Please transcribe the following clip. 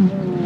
Mm-hmm.